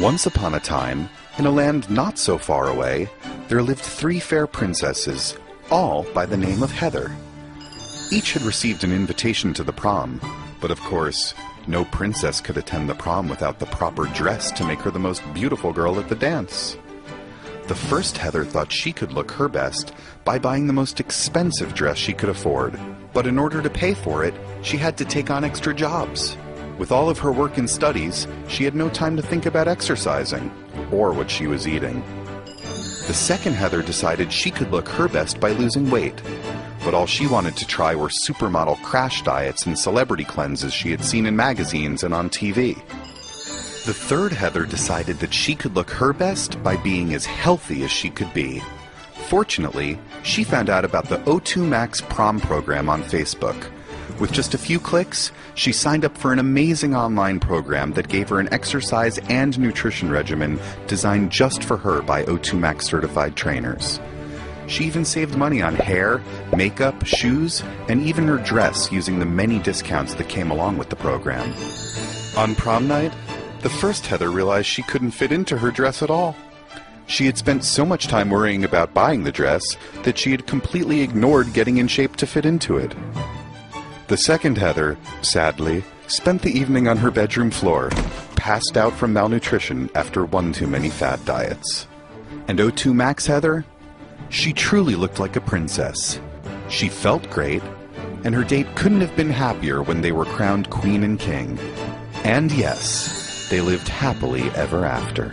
Once upon a time, in a land not so far away, there lived three fair princesses, all by the name of Heather. Each had received an invitation to the prom, but of course, no princess could attend the prom without the proper dress to make her the most beautiful girl at the dance. The first Heather thought she could look her best by buying the most expensive dress she could afford. But in order to pay for it, she had to take on extra jobs. With all of her work and studies, she had no time to think about exercising or what she was eating. The second Heather decided she could look her best by losing weight, but all she wanted to try were supermodel crash diets and celebrity cleanses she had seen in magazines and on TV. The third Heather decided that she could look her best by being as healthy as she could be. Fortunately, she found out about the O2 Max prom program on Facebook. With just a few clicks, she signed up for an amazing online program that gave her an exercise and nutrition regimen designed just for her by O2 Max certified trainers. She even saved money on hair, makeup, shoes, and even her dress using the many discounts that came along with the program. On prom night, the first Heather realized she couldn't fit into her dress at all. She had spent so much time worrying about buying the dress that she had completely ignored getting in shape to fit into it. The second Heather, sadly, spent the evening on her bedroom floor, passed out from malnutrition after one too many fad diets. And O2 Max Heather? She truly looked like a princess. She felt great, and her date couldn't have been happier when they were crowned queen and king. And yes, they lived happily ever after.